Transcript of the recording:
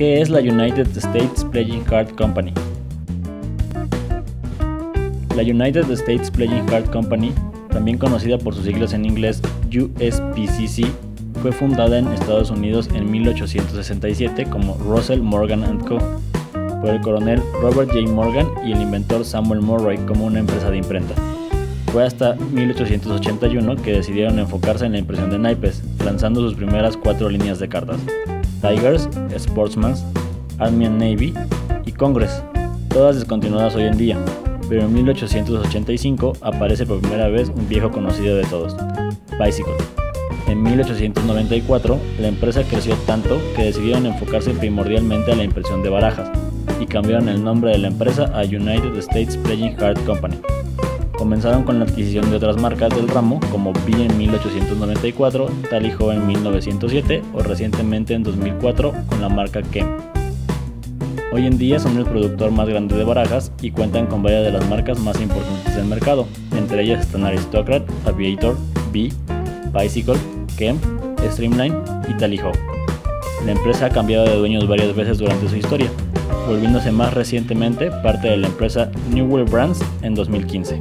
¿Qué es la United States Playing Card Company? La United States Playing Card Company, también conocida por sus siglas en inglés USPCC, fue fundada en Estados Unidos en 1867 como Russell Morgan Co. por el coronel Robert J. Morgan y el inventor Samuel Murray como una empresa de imprenta. Fue hasta 1881 que decidieron enfocarse en la impresión de naipes, lanzando sus primeras cuatro líneas de cartas: Tigers, Sportsman's, Army and Navy y Congress, todas descontinuadas hoy en día, pero en 1885 aparece por primera vez un viejo conocido de todos, Bicycle. En 1894, la empresa creció tanto que decidieron enfocarse primordialmente a la impresión de barajas y cambiaron el nombre de la empresa a United States Playing Card Company. Comenzaron con la adquisición de otras marcas del ramo como B en 1894, Tally Ho en 1907 o recientemente en 2004 con la marca Kem. Hoy en día son el productor más grande de barajas y cuentan con varias de las marcas más importantes del mercado, entre ellas están Aristocrat, Aviator, B, Bicycle, Kem, Streamline y Tally Ho. La empresa ha cambiado de dueños varias veces durante su historia, volviéndose más recientemente parte de la empresa New World Brands en 2015.